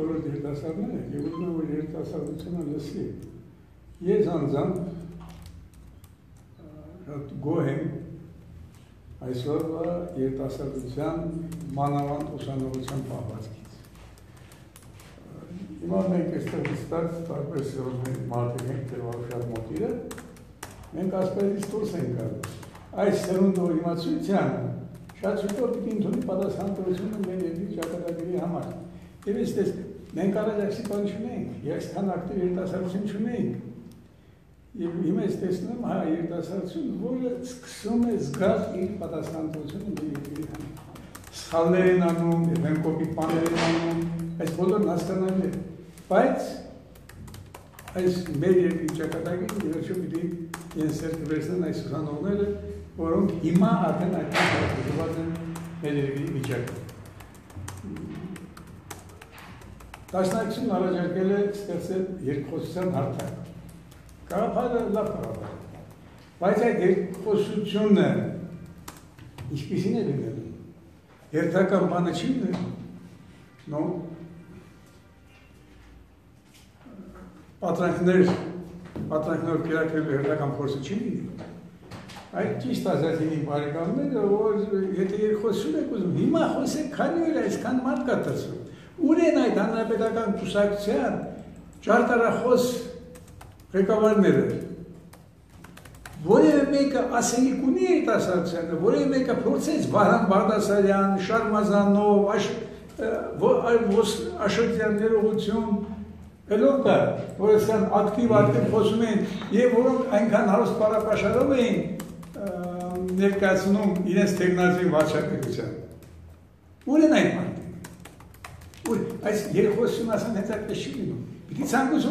բոլոր երիտասարդները եւ ուզում եմ որ երիտասարդությունը լսի։ Ես անձամբ շատ գոհ եմ այսօրվա երիտասարդության մանավանդ ուսանողության պահվածքից։ Հիմա մենք այստեղ հստակ տարբեր սերունդների մարդիկ ենք շատ մոտիրը, մենք ասպետից դուրս ենք գալիս։ Այս սերունդը իմացությանը շատ շուտով պիտի ընդունի պատասխանատվությունը մեր երկրի ճակատագրի համար։ Եվ այստեղ մենք առաջացի բան չունենք, այսքան ակտիվ երիտասարդություն չունենք Եվ հիմա ես տեսնում հա երիտասարդություն, որը սկսում է զգալ իր պատասխանատվությունը Սխալներ են անում, են կոպի բաներ են անում, այս բոլորն հասկանալի է։ Բայց այս մեր երկրի ճակատագին վերջո պիտի իրենց սերտը վերցնեն այս ուսանողները, որոնք հիմա արդեն այդքան հարցված են մեր երկրի վիճակը։ Դաշնակցությունն առաջարկել է ստեղծել երկխոսության հարթակ Կարապարը լավ կարապար։ Բայց այդ երկխոսությունը ինչպիսին է լինելու։ Երթական բանը չի լինելու։ նո պատրանքներ պատրանքներ կերակրելու երթական փորձը չի լինի։ Այդ ճիշտ ասած ինի բարեկամները, որ եթե երկխոսություն եք ուզում, հիմա խոսեք քանի օր այսքան մարդ կա դրսում։ Ուր են այդ հանրապետական կուսակցության ճարտարախոս ղեկավարները որևէ մեկը ասելիք ունի երիտասարդությանը, որևէ մեկը փորձեց Վահրամ Բաղդասարյան, Շարմազանով, Աշոտյան ներողություն, ելոք կա, որ այսքան ակտիվ ակտիվ խոսում են եւ որոնք այնքան հարուստ բարապաշարով էին ներկայացնում իրենց տեխնազի վարչակցության։ Ուր են այդ մարդիկ։ Ուր այս երխոսություն ասան հետաքրքիր լինում։ Պիտի ցանկություն